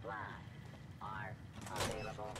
supplies are available.